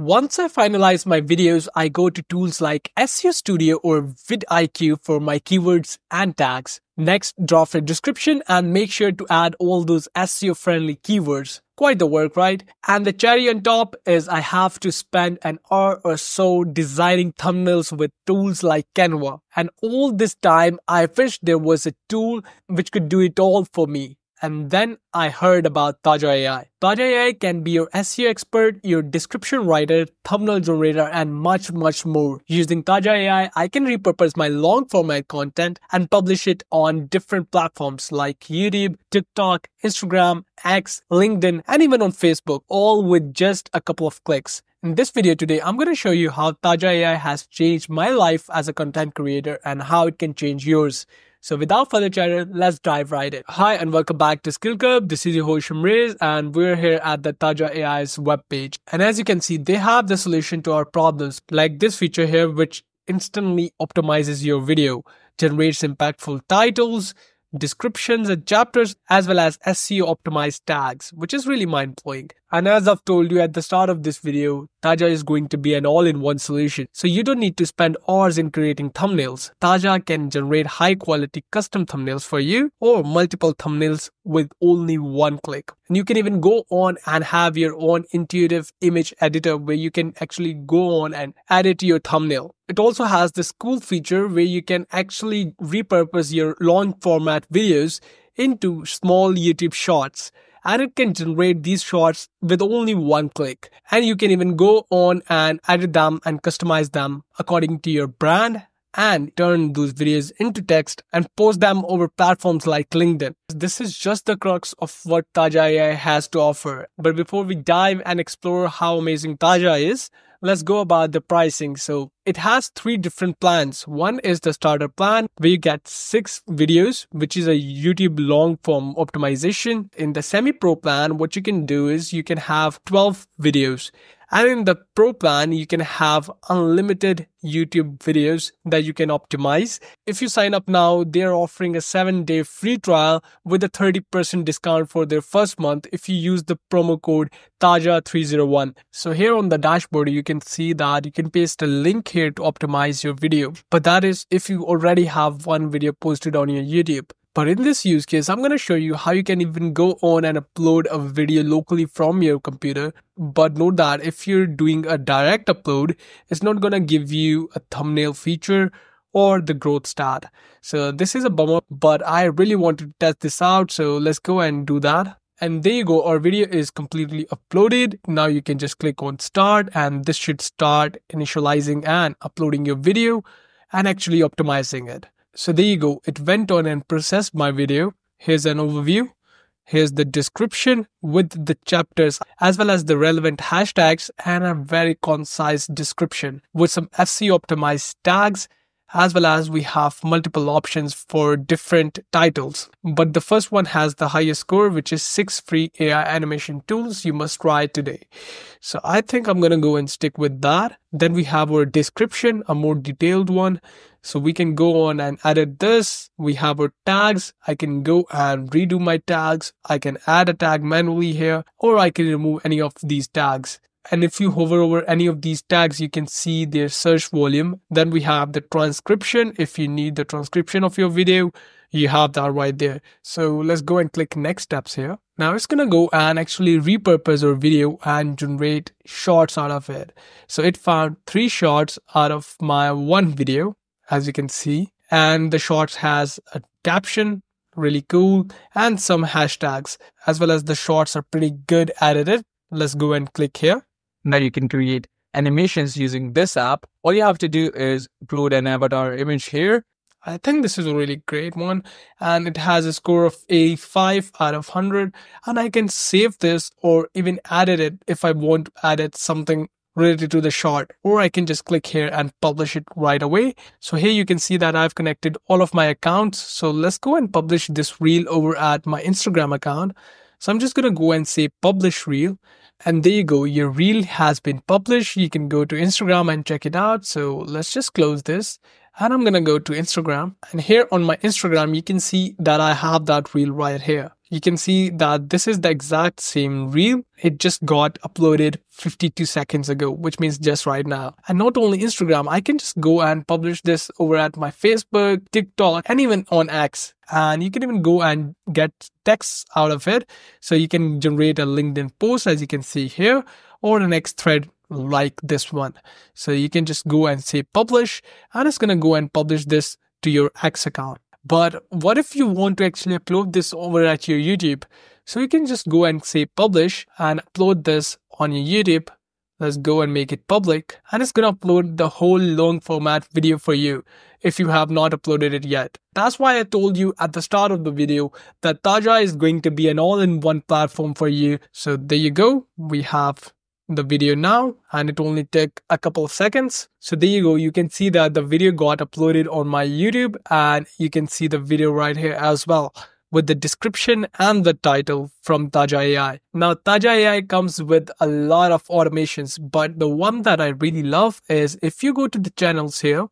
Once I finalize my videos, I go to tools like SEO Studio or vidIQ for my keywords and tags. Next, draft a description and make sure to add all those SEO friendly keywords. Quite the work, right? And the cherry on top is I have to spend an hour or so designing thumbnails with tools like Canva. And all this time, I wish there was a tool which could do it all for me. And then I heard about Taja AI. Taja AI can be your SEO expert, your description writer, thumbnail generator, and much, much more. Using Taja AI, I can repurpose my long format content and publish it on different platforms like YouTube, TikTok, Instagram, X, LinkedIn, and even on Facebook, all with just a couple of clicks. In this video today, I'm going to show you how Taja AI has changed my life as a content creator and how it can change yours. So without further chatter, let's dive right in. Hi and welcome back to SkillCurb. This is your host Shamriz and we're here at the Taja AI's webpage. And as you can see, they have the solution to our problems like this feature here, which instantly optimizes your video, generates impactful titles, descriptions and chapters, as well as SEO optimized tags, which is really mind blowing. And as I've told you at the start of this video, Taja is going to be an all-in-one solution. So you don't need to spend hours in creating thumbnails. Taja can generate high quality custom thumbnails for you or multiple thumbnails with only one click. And you can even go on and have your own intuitive image editor where you can actually go on and edit your thumbnail. It also has this cool feature where you can actually repurpose your long format videos into small YouTube shorts and it can generate these shots with only one click. And you can even go on and edit them and customize them according to your brand and turn those videos into text and post them over platforms like LinkedIn. This is just the crux of what Taja AI has to offer. But before we dive and explore how amazing Taja is, let's go about the pricing. So it has three different plans. One is the starter plan where you get six videos, which is a YouTube long form optimization. In the semi pro plan, what you can do is you can have 12 videos and in the pro plan, you can have unlimited YouTube videos that you can optimize. If you sign up now, they're offering a seven day free trial with a 30% discount for their first month if you use the promo code TAJA301. So here on the dashboard, you can see that you can paste a link here to optimize your video. But that is if you already have one video posted on your YouTube. But in this use case, I'm going to show you how you can even go on and upload a video locally from your computer. But note that if you're doing a direct upload, it's not going to give you a thumbnail feature or the growth stat. So this is a bummer, but I really wanted to test this out. So let's go and do that. And there you go. Our video is completely uploaded. Now you can just click on start and this should start initializing and uploading your video and actually optimizing it. So there you go. It went on and processed my video. Here's an overview. Here's the description with the chapters as well as the relevant hashtags and a very concise description with some FC optimized tags as well as we have multiple options for different titles. But the first one has the highest score, which is six free AI animation tools you must try today. So I think I'm going to go and stick with that. Then we have our description, a more detailed one. So we can go on and edit this. We have our tags. I can go and redo my tags. I can add a tag manually here, or I can remove any of these tags. And if you hover over any of these tags, you can see their search volume. Then we have the transcription. If you need the transcription of your video, you have that right there. So let's go and click next steps here. Now it's gonna go and actually repurpose our video and generate shorts out of it. So it found three shorts out of my one video, as you can see. And the shorts has a caption, really cool, and some hashtags, as well as the shorts are pretty good edited. Let's go and click here. Now you can create animations using this app. All you have to do is upload an avatar image here. I think this is a really great one and it has a score of 85 out of 100 and I can save this or even edit it if I want to edit something related to the shot or I can just click here and publish it right away. So here you can see that I've connected all of my accounts. So let's go and publish this reel over at my Instagram account. So I'm just going to go and say publish reel and there you go, your reel has been published. You can go to Instagram and check it out. So let's just close this and I'm gonna go to Instagram. And here on my Instagram, you can see that I have that reel right here. You can see that this is the exact same reel. It just got uploaded 52 seconds ago, which means just right now. And not only Instagram, I can just go and publish this over at my Facebook, TikTok, and even on X. And you can even go and get texts out of it. So you can generate a LinkedIn post as you can see here or the next thread like this one. So you can just go and say publish and it's going to go and publish this to your X account. But what if you want to actually upload this over at your YouTube? So you can just go and say publish and upload this on your YouTube. Let's go and make it public and it's going to upload the whole long format video for you if you have not uploaded it yet. That's why I told you at the start of the video that Taja is going to be an all-in-one platform for you. So there you go. We have the video now and it only took a couple of seconds. So there you go. You can see that the video got uploaded on my YouTube and you can see the video right here as well with the description and the title from Taja AI. Now, Taja AI comes with a lot of automations, but the one that I really love is if you go to the channels here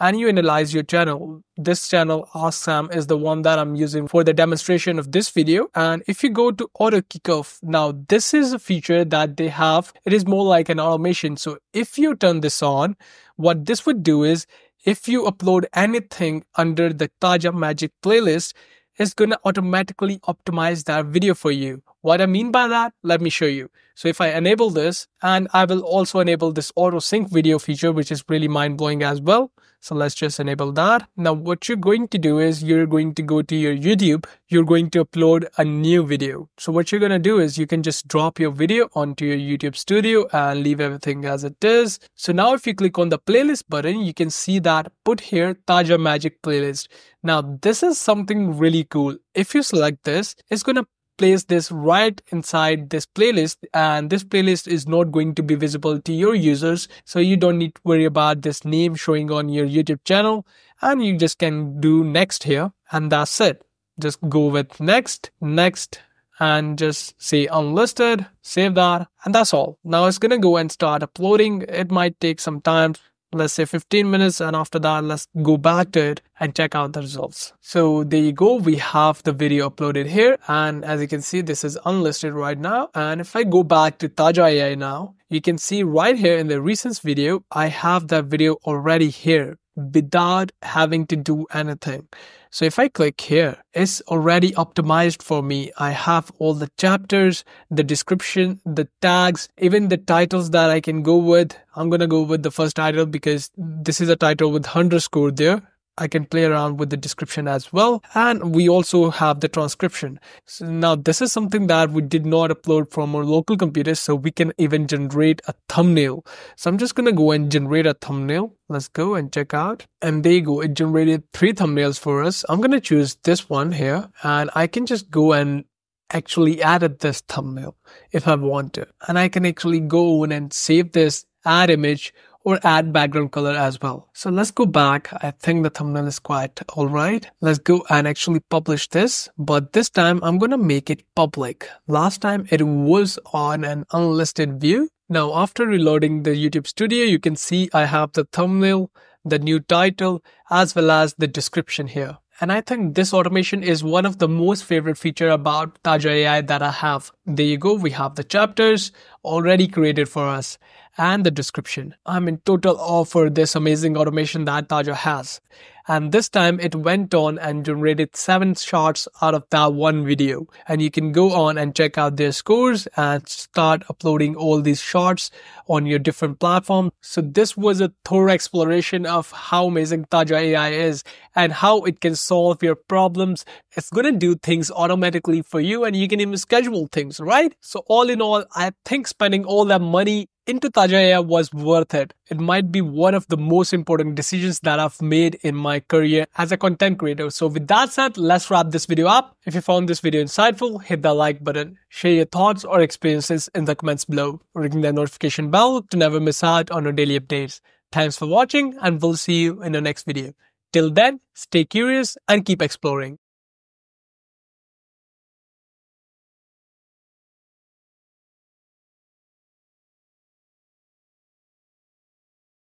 and you analyze your channel. This channel, Ask Sam, is the one that I'm using for the demonstration of this video. And if you go to auto kickoff, now this is a feature that they have. It is more like an automation. So if you turn this on, what this would do is if you upload anything under the Taja Magic playlist, it's going to automatically optimize that video for you. What I mean by that, let me show you. So if I enable this and I will also enable this auto sync video feature, which is really mind blowing as well. So let's just enable that. Now what you're going to do is you're going to go to your YouTube. You're going to upload a new video. So what you're going to do is you can just drop your video onto your YouTube studio and leave everything as it is. So now if you click on the playlist button, you can see that put here Taja Magic playlist. Now this is something really cool. If you select this, it's going to place this right inside this playlist and this playlist is not going to be visible to your users so you don't need to worry about this name showing on your youtube channel and you just can do next here and that's it. Just go with next next and just say unlisted save that and that's all. Now it's gonna go and start uploading. It might take some time let's say 15 minutes and after that let's go back to it and check out the results. So there you go. We have the video uploaded here and as you can see this is unlisted right now. And if i go back to taja ai now you can see right here in the recent video i have that video already here without having to do anything so if I click here, it's already optimized for me. I have all the chapters, the description, the tags, even the titles that I can go with. I'm going to go with the first title because this is a title with underscore there. I can play around with the description as well. And we also have the transcription. So now this is something that we did not upload from our local computer. So we can even generate a thumbnail. So I'm just going to go and generate a thumbnail. Let's go and check out. And there you go. It generated three thumbnails for us. I'm going to choose this one here and I can just go and actually added this thumbnail if I want to. And I can actually go in and save this add image or add background color as well. So let's go back. I think the thumbnail is quite alright. Let's go and actually publish this, but this time I'm going to make it public. Last time it was on an unlisted view. Now after reloading the YouTube studio, you can see I have the thumbnail, the new title, as well as the description here. And I think this automation is one of the most favorite feature about Taja AI that I have. There you go. We have the chapters already created for us and the description. I'm in total awe for this amazing automation that Taja has. And this time it went on and generated seven shots out of that one video. And you can go on and check out their scores and start uploading all these shots on your different platforms. So this was a thorough exploration of how amazing Taja AI is and how it can solve your problems. It's going to do things automatically for you and you can even schedule things, right? So all in all, I think spending all that money into Taja AI was worth it. It might be one of the most important decisions that I've made in my career as a content creator. So with that said, let's wrap this video up. If you found this video insightful, hit the like button, share your thoughts or experiences in the comments below, ring the notification bell to never miss out on our daily updates. Thanks for watching and we'll see you in the next video. Till then, stay curious and keep exploring.